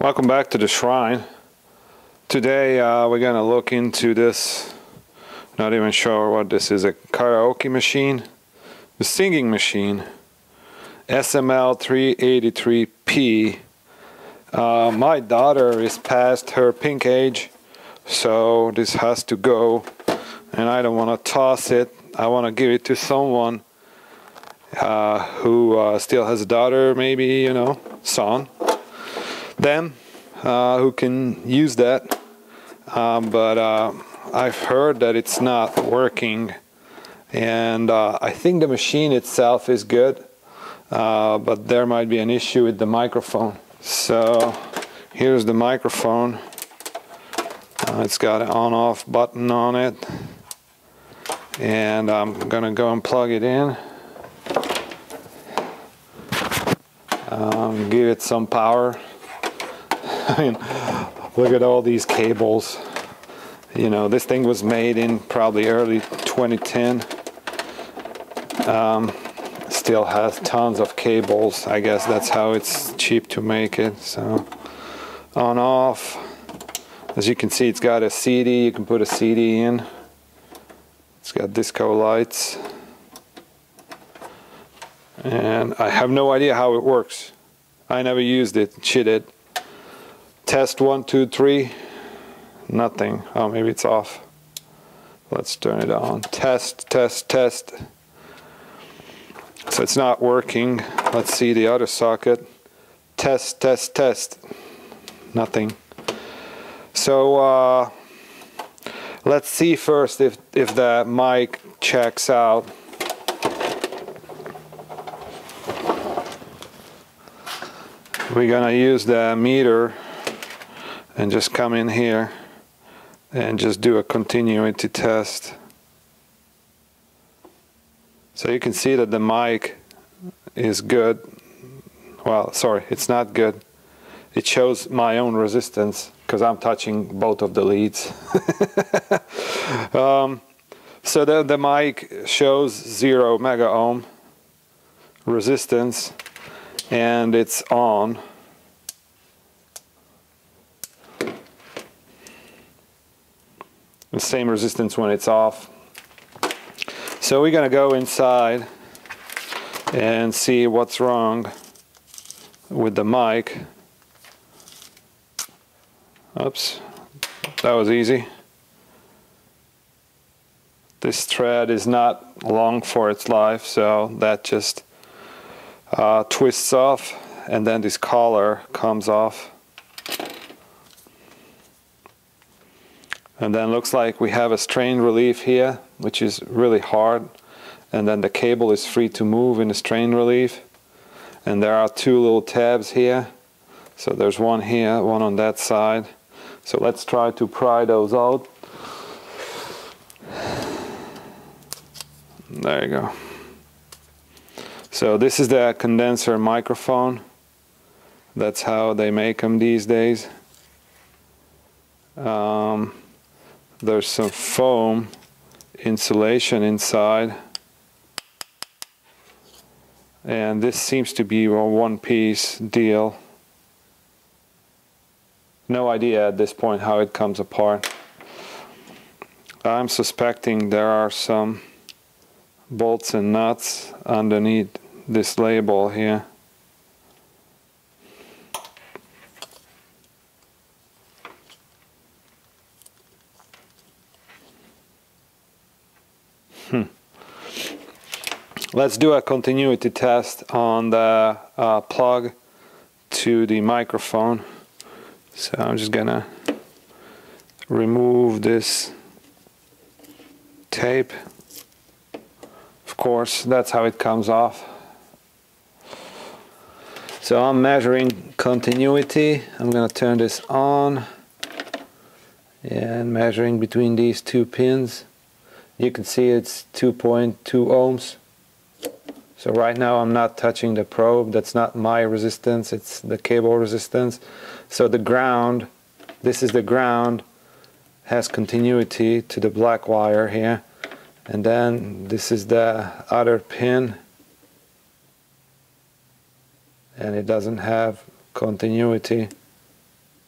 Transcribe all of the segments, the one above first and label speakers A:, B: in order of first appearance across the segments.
A: Welcome back to the shrine. Today uh, we're gonna look into this, not even sure what this is, a karaoke machine, the singing machine, SML 383P. Uh, my daughter is past her pink age, so this has to go, and I don't want to toss it. I want to give it to someone uh, who uh, still has a daughter, maybe, you know, son them uh, who can use that. Um, but uh, I've heard that it's not working, and uh, I think the machine itself is good, uh, but there might be an issue with the microphone. So here's the microphone. Uh, it's got an on-off button on it, and I'm gonna go and plug it in. Um, give it some power. I mean, look at all these cables. You know, this thing was made in probably early 2010. Um, still has tons of cables. I guess that's how it's cheap to make it. So, on off. As you can see, it's got a CD. You can put a CD in. It's got disco lights. And I have no idea how it works. I never used it, cheated. Test one, two, three. Nothing. Oh, maybe it's off. Let's turn it on. Test, test, test. So it's not working. Let's see the other socket. Test, test, test. Nothing. So uh, let's see first if, if the mic checks out. We're gonna use the meter and just come in here and just do a continuity test. So you can see that the mic is good. Well, sorry, it's not good. It shows my own resistance because I'm touching both of the leads. um, so the, the mic shows zero mega ohm resistance and it's on. Same resistance when it's off. So we're going to go inside and see what's wrong with the mic. Oops, that was easy. This thread is not long for its life, so that just uh, twists off and then this collar comes off. And then looks like we have a strain relief here, which is really hard. And then the cable is free to move in the strain relief. And there are two little tabs here. So there's one here, one on that side. So let's try to pry those out. There you go. So this is the condenser microphone. That's how they make them these days. Um, there's some foam insulation inside. And this seems to be a one piece deal. No idea at this point how it comes apart. I'm suspecting there are some bolts and nuts underneath this label here Let's do a continuity test on the uh, plug to the microphone. So I'm just gonna remove this tape. Of course, that's how it comes off. So I'm measuring continuity. I'm gonna turn this on and measuring between these two pins you can see it's 2.2 ohms so right now I'm not touching the probe. That's not my resistance. It's the cable resistance. So the ground this is the ground has continuity to the black wire here. And then this is the other pin. And it doesn't have continuity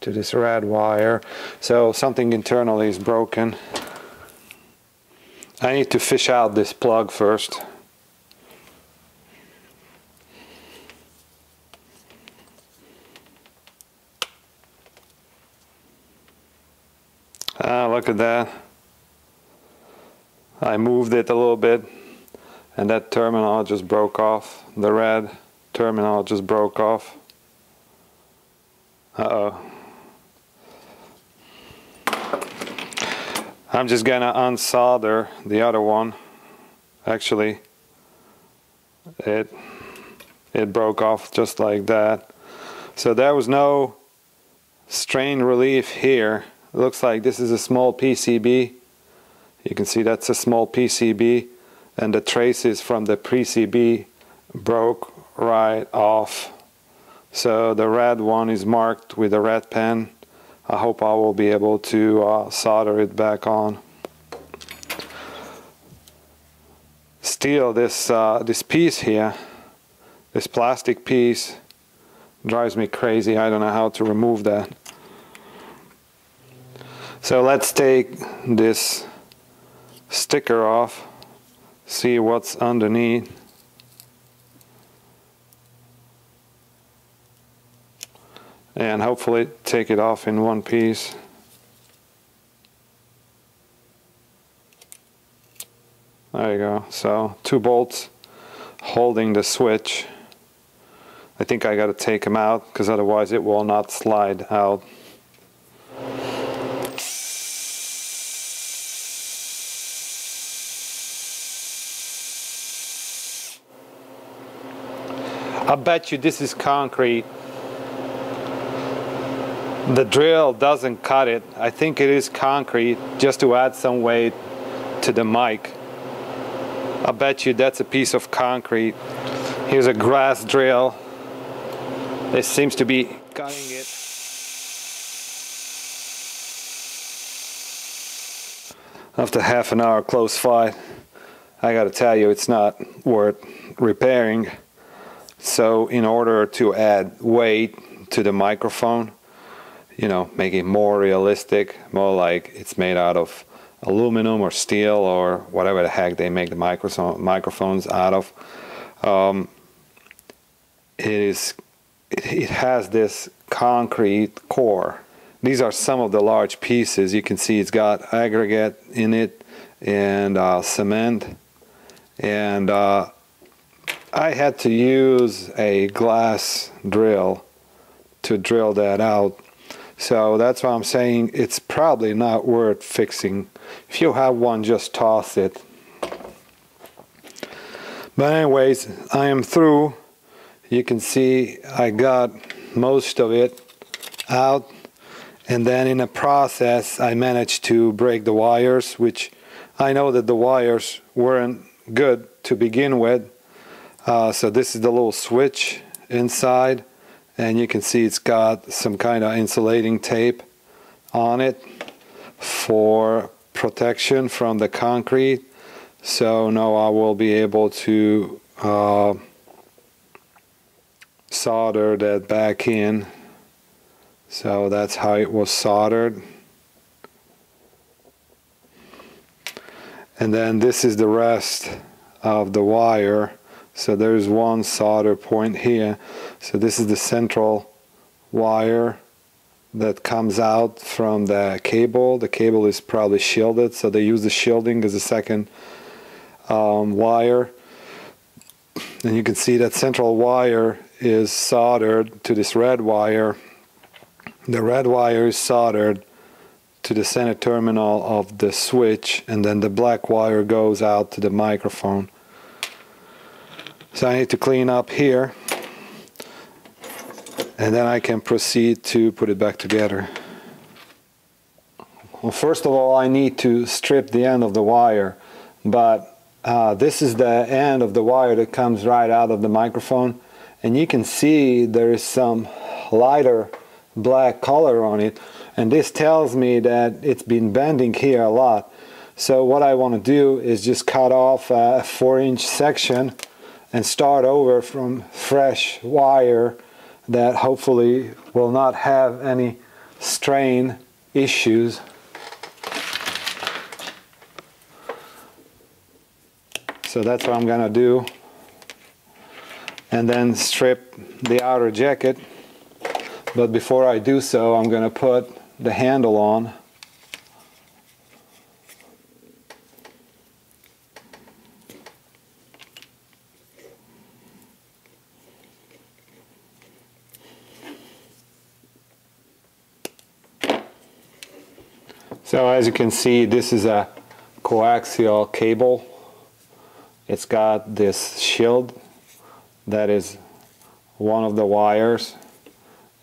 A: to this red wire. So something internally is broken. I need to fish out this plug first look at that. I moved it a little bit and that terminal just broke off. The red terminal just broke off. Uh-oh. I'm just gonna unsolder the other one. Actually, it it broke off just like that. So there was no strain relief here. It looks like this is a small PCB. You can see that's a small PCB and the traces from the PCB broke right off. So the red one is marked with a red pen. I hope I will be able to uh, solder it back on. Still, this uh, this piece here, this plastic piece, drives me crazy. I don't know how to remove that. So let's take this sticker off, see what's underneath. And hopefully take it off in one piece. There you go. So two bolts holding the switch. I think I got to take them out because otherwise it will not slide out. I bet you this is concrete. The drill doesn't cut it. I think it is concrete just to add some weight to the mic. I bet you that's a piece of concrete. Here's a glass drill. It seems to be cutting it. After half an hour close fight, I gotta tell you it's not worth repairing. So in order to add weight to the microphone, you know, make it more realistic, more like it's made out of aluminum or steel or whatever the heck they make the microphones out of. Um, it is, it, it has this concrete core. These are some of the large pieces. You can see it's got aggregate in it and uh, cement and uh, I had to use a glass drill to drill that out. So that's why I'm saying it's probably not worth fixing. If you have one, just toss it. But anyways, I am through. You can see I got most of it out. And then in the process, I managed to break the wires, which I know that the wires weren't good to begin with uh, so this is the little switch inside and you can see it's got some kind of insulating tape on it for protection from the concrete. So now I will be able to uh, solder that back in. So that's how it was soldered. And then this is the rest of the wire so there's one solder point here. So this is the central wire that comes out from the cable. The cable is probably shielded, so they use the shielding as a second um, wire. And you can see that central wire is soldered to this red wire. The red wire is soldered to the center terminal of the switch and then the black wire goes out to the microphone. So I need to clean up here and then I can proceed to put it back together. Well, first of all, I need to strip the end of the wire, but uh, this is the end of the wire that comes right out of the microphone, and you can see there is some lighter black color on it, and this tells me that it's been bending here a lot. So what I want to do is just cut off a 4 inch section and start over from fresh wire that hopefully will not have any strain issues. So that's what I'm gonna do. And then strip the outer jacket. But before I do so, I'm gonna put the handle on. So as you can see, this is a coaxial cable. It's got this shield that is one of the wires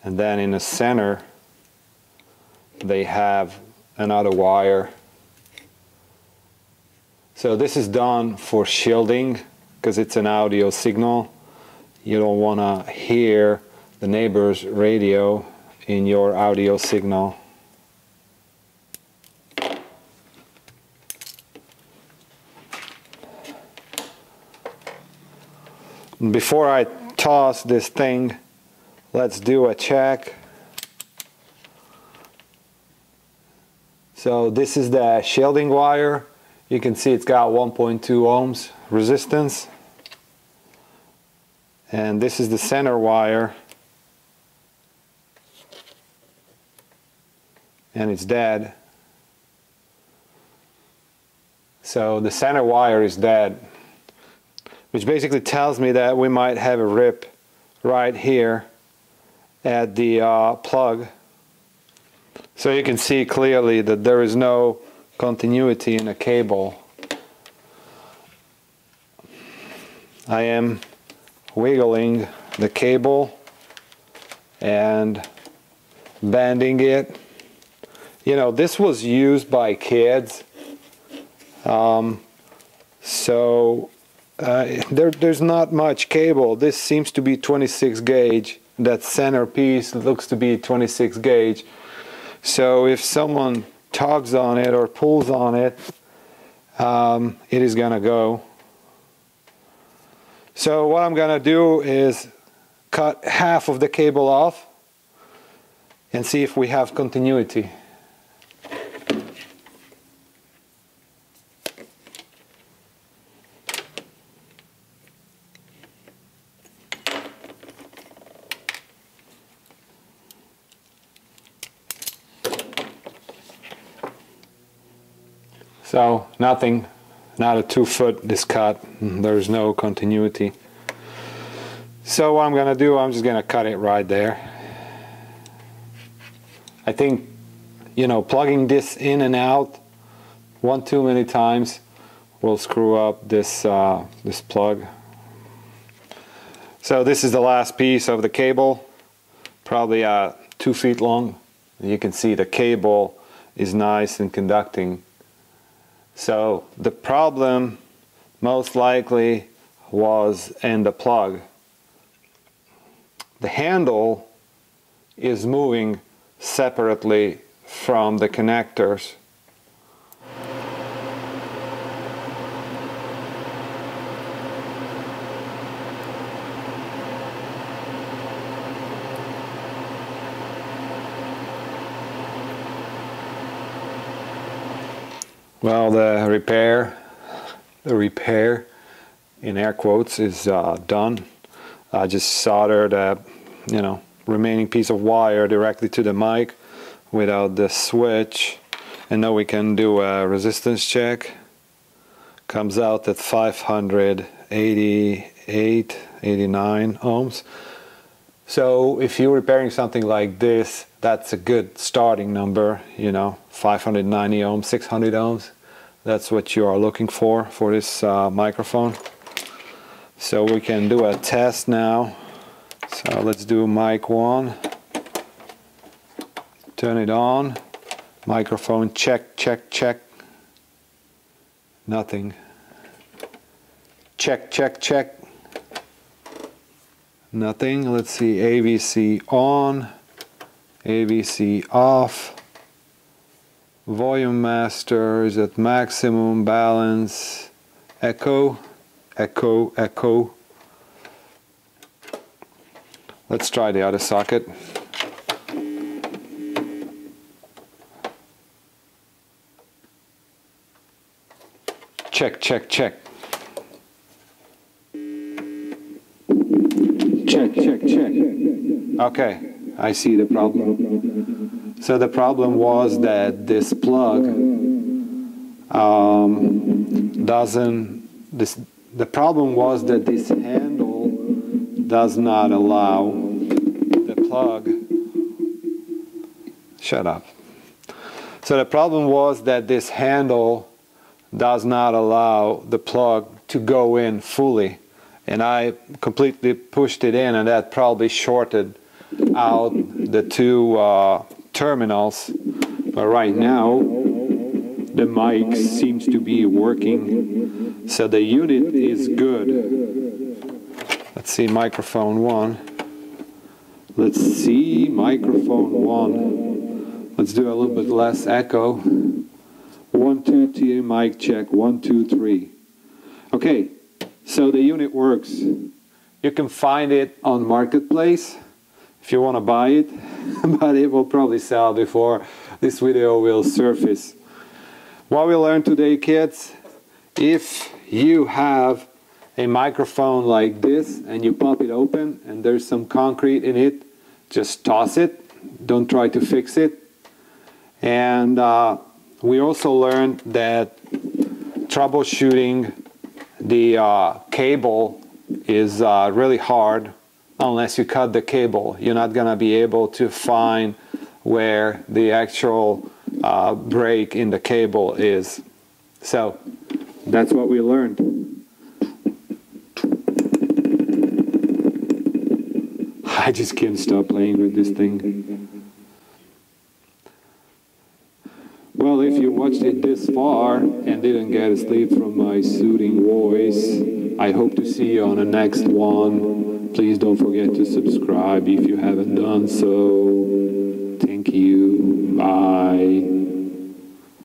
A: and then in the center they have another wire. So this is done for shielding because it's an audio signal. You don't want to hear the neighbor's radio in your audio signal. Before I toss this thing, let's do a check. So this is the shielding wire. You can see it's got 1.2 ohms resistance. And this is the center wire. And it's dead. So the center wire is dead which basically tells me that we might have a rip right here at the uh, plug. So you can see clearly that there is no continuity in the cable. I am wiggling the cable and bending it. You know, this was used by kids. Um, so uh, there, there's not much cable. This seems to be 26 gauge. That center piece looks to be 26 gauge. So if someone tugs on it or pulls on it, um, it is gonna go. So what I'm gonna do is cut half of the cable off and see if we have continuity. So nothing, not a two foot this cut, there's no continuity. So what I'm gonna do, I'm just gonna cut it right there. I think, you know, plugging this in and out one too many times will screw up this, uh, this plug. So this is the last piece of the cable, probably uh, two feet long. You can see the cable is nice and conducting so the problem most likely was in the plug. The handle is moving separately from the connectors. Well, the repair, the repair in air quotes is uh, done. I just soldered a, you know, remaining piece of wire directly to the mic without the switch. And now we can do a resistance check. Comes out at 588, 89 ohms. So if you're repairing something like this, that's a good starting number, you know, 590 ohms, 600 ohms. That's what you are looking for for this uh, microphone. So we can do a test now. So let's do mic one. Turn it on. Microphone check, check, check. Nothing. Check, check, check nothing. Let's see AVC on, AVC off, volume master is at maximum balance, echo, echo, echo. Let's try the other socket. Check, check, check. Check, check, check. Okay, I see the problem. So the problem was that this plug um, doesn't, this, the problem was that this handle does not allow the plug, shut up. So the problem was that this handle does not allow the plug to go in fully and I completely pushed it in and that probably shorted out the two uh, terminals. But right now the mic seems to be working. So the unit is good. Let's see microphone one. Let's see microphone one. Let's do a little bit less echo. One two three mic check. One two three. Okay so the unit works. You can find it on marketplace if you want to buy it but it will probably sell before this video will surface. What we learned today kids if you have a microphone like this and you pop it open and there's some concrete in it just toss it. Don't try to fix it. And uh, we also learned that troubleshooting the uh, cable is uh, really hard unless you cut the cable. You're not going to be able to find where the actual uh, break in the cable is. So that's what we learned. I just can't stop playing with this thing. Well, if you watched it this far and didn't get asleep from my soothing voice, I hope to see you on the next one. Please don't forget to subscribe if you haven't done so. Thank you. Bye.